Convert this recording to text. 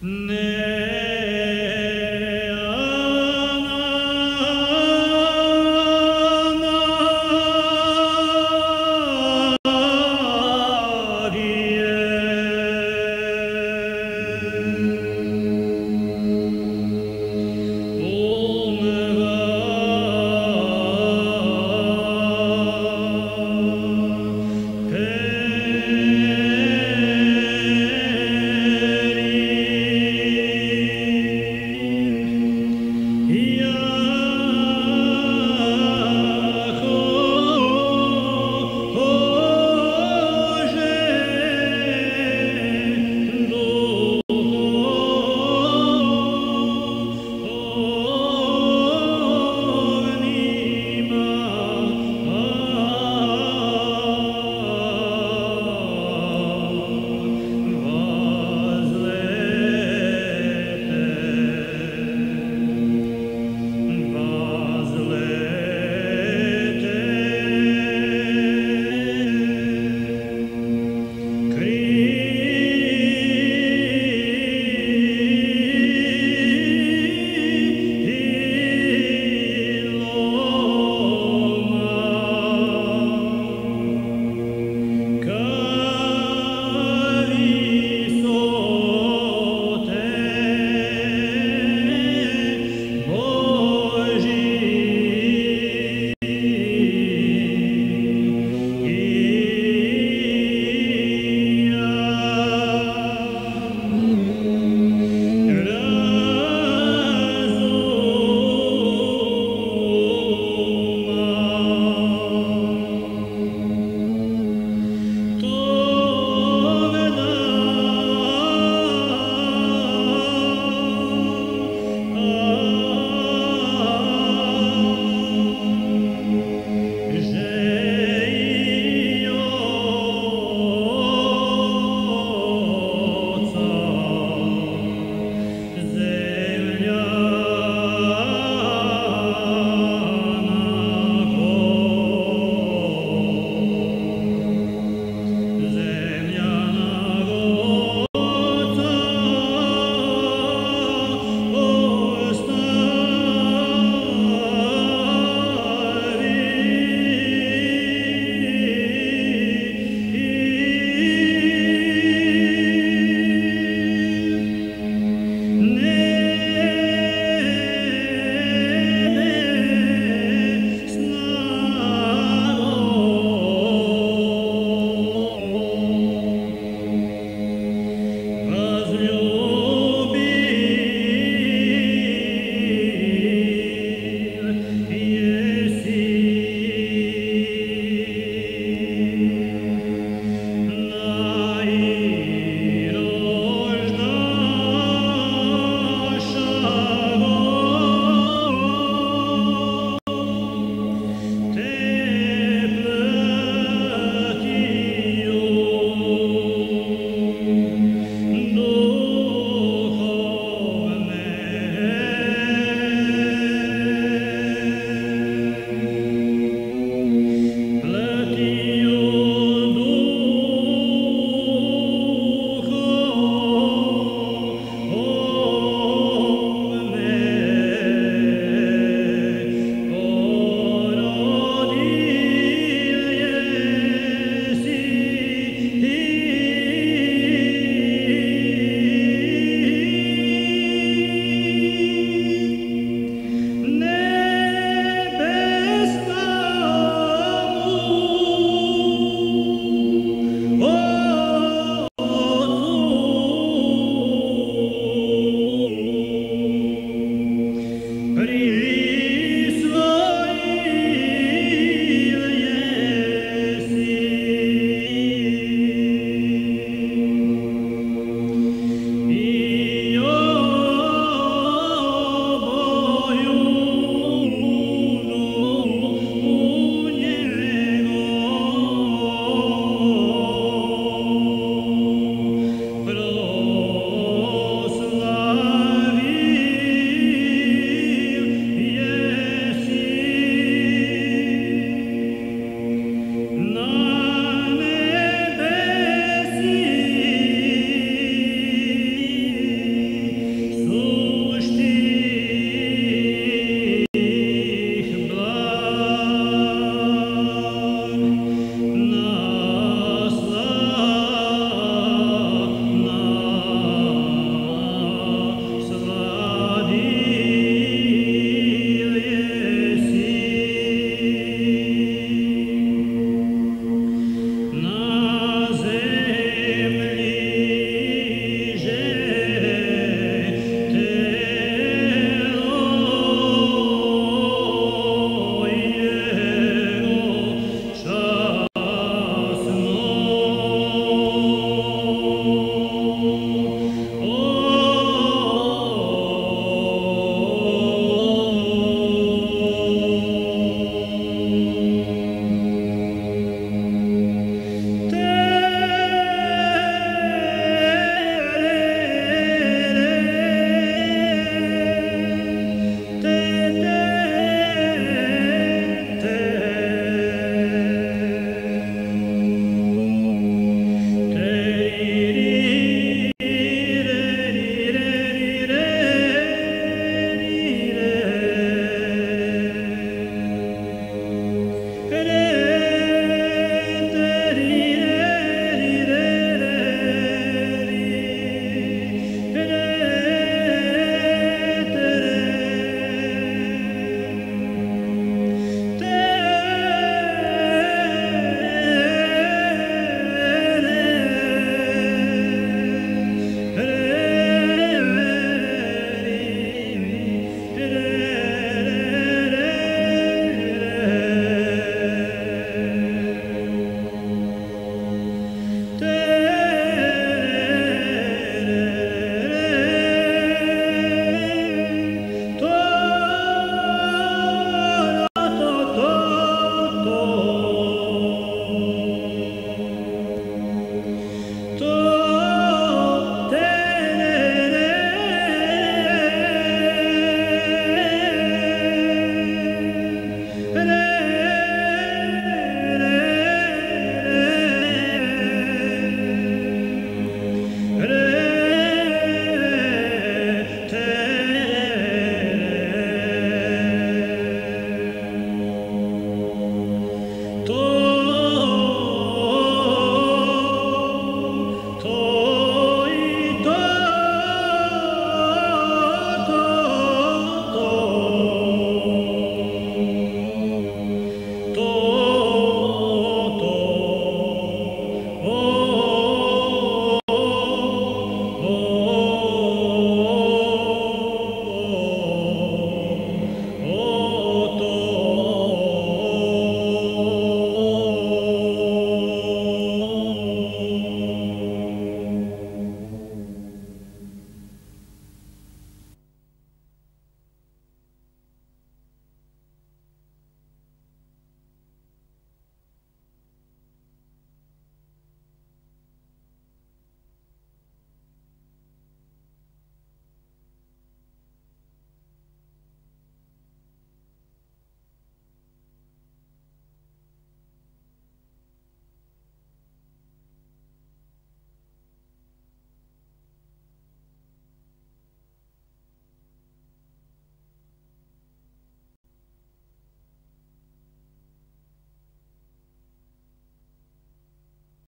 Ne